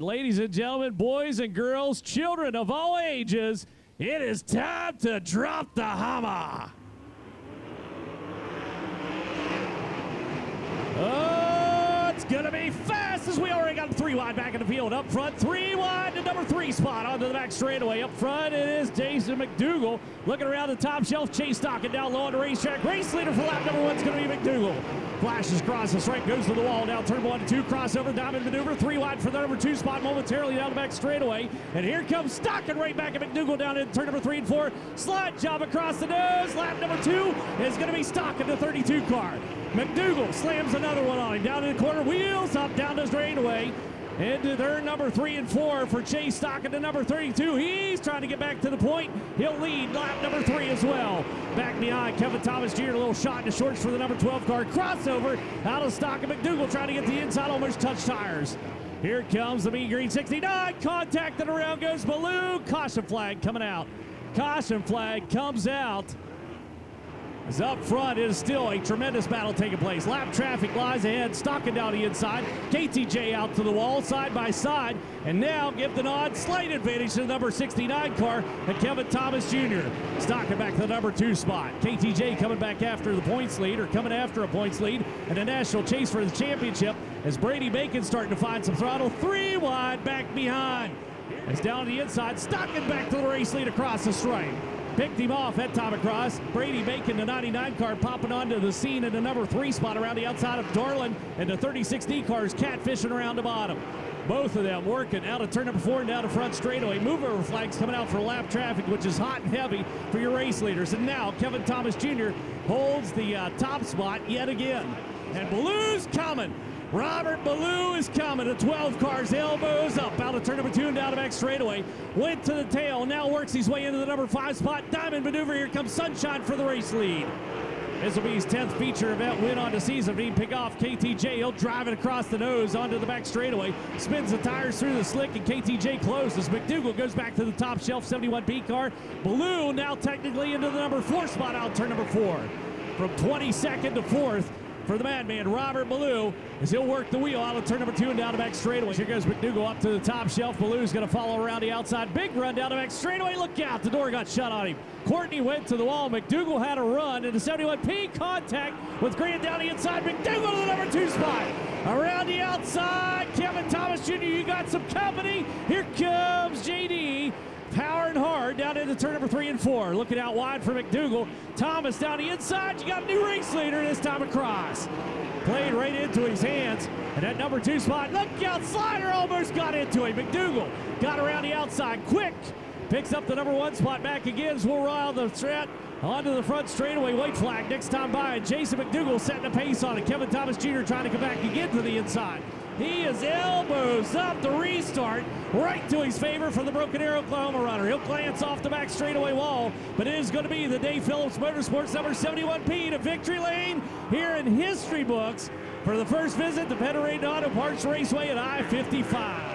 Ladies and gentlemen, boys and girls, children of all ages, it is time to drop the hammer. Oh, it's going to be fast as we already got three wide back in the field. Up front, three wide spot onto the back straightaway. Up front, it is Jason McDougal. Looking around the top shelf, Chase Stockton down low on the racetrack. Race leader for lap number one is going to be McDougal. Flashes across the stripe, goes to the wall. Now turn one to two, crossover, diamond maneuver. Three wide for the number two spot momentarily down the back straightaway. And here comes Stockton right back at McDougal down in turn number three and four. Slide job across the nose. Lap number two is going to be Stockton, the 32 car. McDougal slams another one on him. Down in the corner, wheels up, down the straightaway. Into their number three and four for Chase Stockton to number 32. He's trying to get back to the point. He'll lead lap number three as well. Back behind Kevin Thomas Jr. A little shot in the shorts for the number 12 car. Crossover out of Stockton. McDougal trying to get the inside, almost touch tires. Here comes the Mean Green 69. Contact and around goes Ballou. Caution flag coming out. Caution flag comes out. Up front, is still a tremendous battle taking place. Lap traffic lies ahead, Stockton down the inside. KTJ out to the wall, side by side. And now give the nod, slight advantage to the number 69 car and Kevin Thomas Jr. Stockton back to the number two spot. KTJ coming back after the points lead, or coming after a points lead, and a national chase for the championship as Brady Bacon starting to find some throttle. Three wide back behind. As down to the inside, Stockton back to the race lead across the stripe. Picked him off at time across. Brady Bacon, the 99 car, popping onto the scene in the number three spot around the outside of Darland. And the 36D car cars catfishing around the bottom. Both of them working out of turn number four and down the front straightaway. Move over flags coming out for lap traffic, which is hot and heavy for your race leaders. And now Kevin Thomas Jr. holds the uh, top spot yet again. And Ballou's coming. Robert Ballou is coming. The 12 cars, elbows up, out of turn number two and down the back straightaway. Went to the tail, now works his way into the number five spot. Diamond maneuver. Here comes Sunshine for the race lead. This will be his 10th feature event win on the season. He pick off KTJ. He'll drive it across the nose onto the back straightaway. Spins the tires through the slick, and KTJ closes. McDougal goes back to the top shelf 71B car. Ballou now technically into the number four spot out turn number four. From 22nd to fourth, for the madman, Robert Ballou, as he'll work the wheel out of turn number two and down the back straightaway. Here goes McDougal up to the top shelf. Ballou's going to follow around the outside. Big run down the back straightaway. Look out. The door got shut on him. Courtney went to the wall. McDougal had a run into 71P contact with Grant down the inside. McDougal to the number two spot. Around the outside, Kevin Thomas Jr., you got some company. Here comes JD hard down into turn number three and four. Looking out wide for McDougal. Thomas down the inside. You got a new race leader this time across. Played right into his hands. And that number two spot, look out, slider almost got into him. McDougal got around the outside quick. Picks up the number one spot back again as we'll rile the threat onto the front straightaway. White flag next time by. And Jason McDougal setting a pace on it. Kevin Thomas Jr. trying to come back again to the inside. He is elbows up the restart right to his favor for the Broken Arrow Oklahoma runner. He'll glance off the back straightaway wall, but it is going to be the Dave Phillips Motorsports number 71P to victory lane here in history books for the first visit to Federated Auto Parts Raceway at I-55.